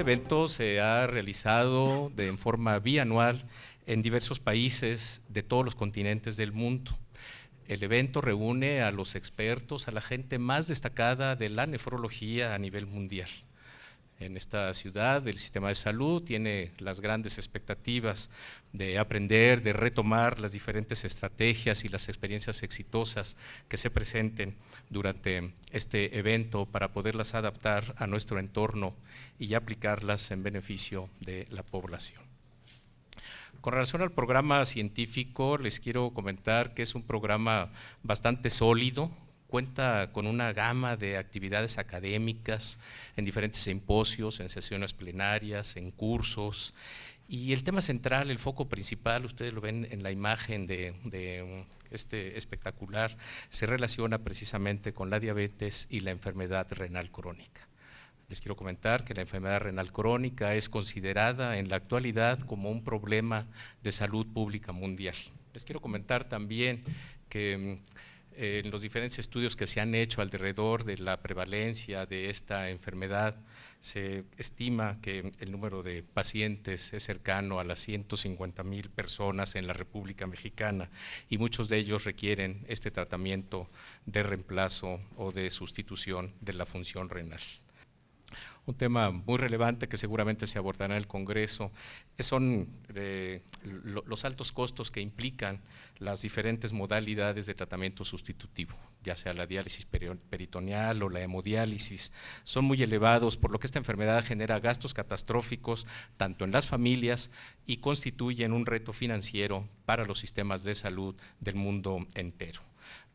Este evento se ha realizado de, en forma bianual en diversos países de todos los continentes del mundo. El evento reúne a los expertos, a la gente más destacada de la nefrología a nivel mundial en esta ciudad, el sistema de salud tiene las grandes expectativas de aprender, de retomar las diferentes estrategias y las experiencias exitosas que se presenten durante este evento para poderlas adaptar a nuestro entorno y aplicarlas en beneficio de la población. Con relación al programa científico, les quiero comentar que es un programa bastante sólido, cuenta con una gama de actividades académicas en diferentes simposios, en sesiones plenarias, en cursos. Y el tema central, el foco principal, ustedes lo ven en la imagen de, este espectacular, se relaciona precisamente con la diabetes y la enfermedad renal crónica. Les quiero comentar que la enfermedad renal crónica es considerada en la actualidad como un problema de salud pública mundial. Les quiero comentar también que en los diferentes estudios que se han hecho alrededor de la prevalencia de esta enfermedad, se estima que el número de pacientes es cercano a las 150 mil personas en la República Mexicana y muchos de ellos requieren este tratamiento de reemplazo o de sustitución de la función renal un tema muy relevante que seguramente se abordará en el Congreso, son eh, los altos costos que implican las diferentes modalidades de tratamiento sustitutivo, ya sea la diálisis peritoneal o la hemodiálisis, son muy elevados, por lo que esta enfermedad genera gastos catastróficos tanto en las familias y constituyen un reto financiero para los sistemas de salud del mundo entero.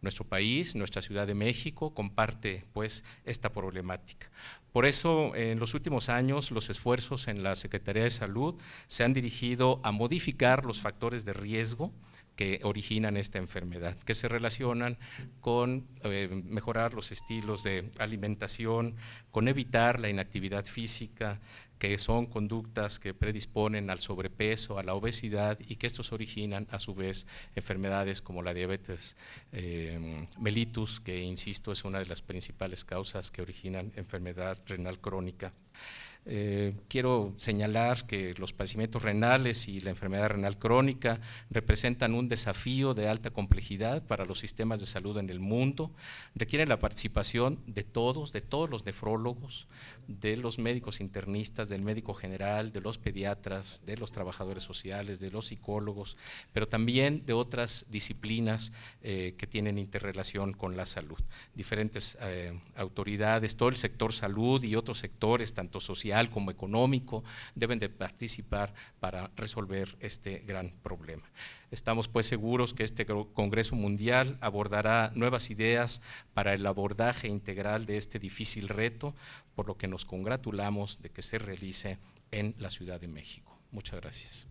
Nuestro país, nuestra Ciudad de México, comparte pues esta problemática. Por eso, en los últimos años, los esfuerzos en la Secretaría de Salud se han dirigido a modificar los factores de riesgo que originan esta enfermedad, que se relacionan con eh, mejorar los estilos de alimentación, con evitar la inactividad física, que son conductas que predisponen al sobrepeso, a la obesidad y que estos originan a su vez enfermedades como la diabetes eh, mellitus, que insisto es una de las principales causas que originan enfermedad renal crónica. Eh, quiero señalar que los padecimientos renales y la enfermedad renal crónica representan un desafío de alta complejidad para los sistemas de salud en el mundo. Requieren la participación de todos, de todos los nefrólogos, de los médicos internistas, del médico general, de los pediatras, de los trabajadores sociales, de los psicólogos, pero también de otras disciplinas eh, que tienen interrelación con la salud. Diferentes eh, autoridades, todo el sector salud y otros sectores, tanto sociales, como económico, deben de participar para resolver este gran problema. Estamos pues seguros que este Congreso Mundial abordará nuevas ideas para el abordaje integral de este difícil reto, por lo que nos congratulamos de que se realice en la Ciudad de México. Muchas gracias.